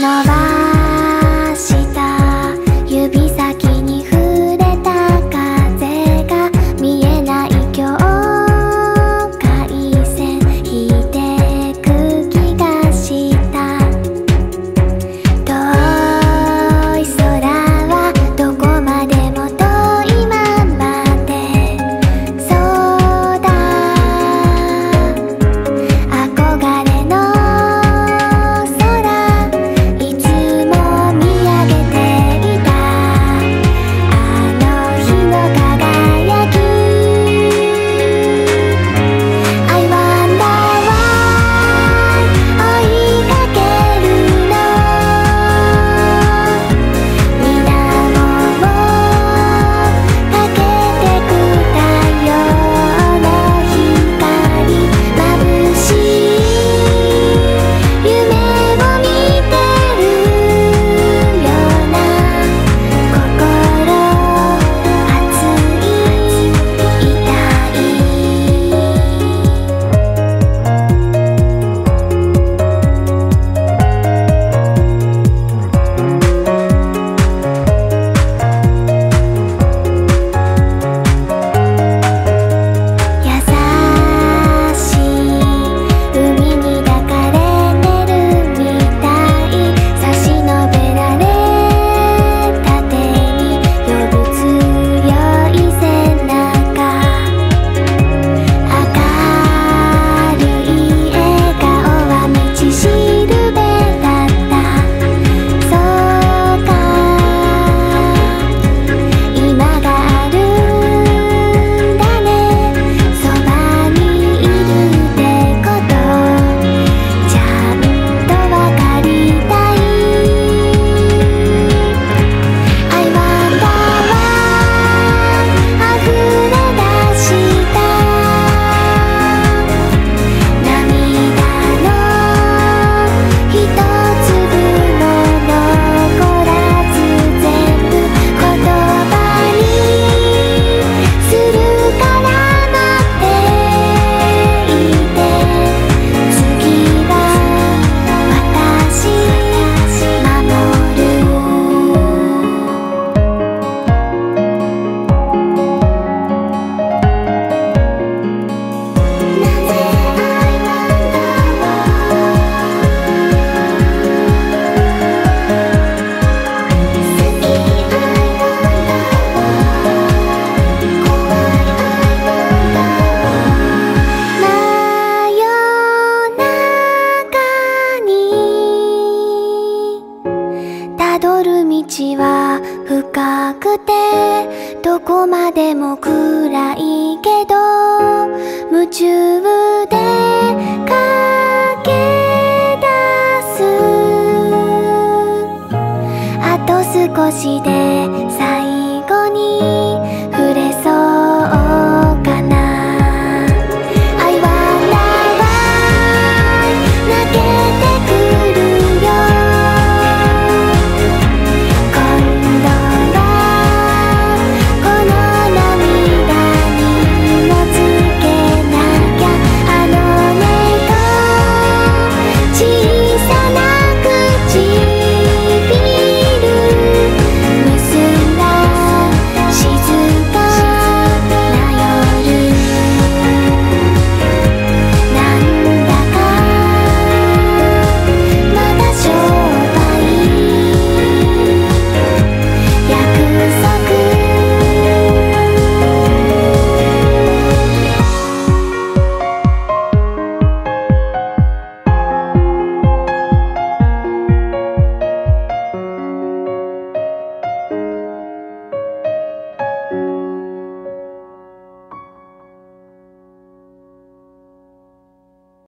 伸ば地は深くてどこまでも暗いけど夢中で駆け出す。あと少しで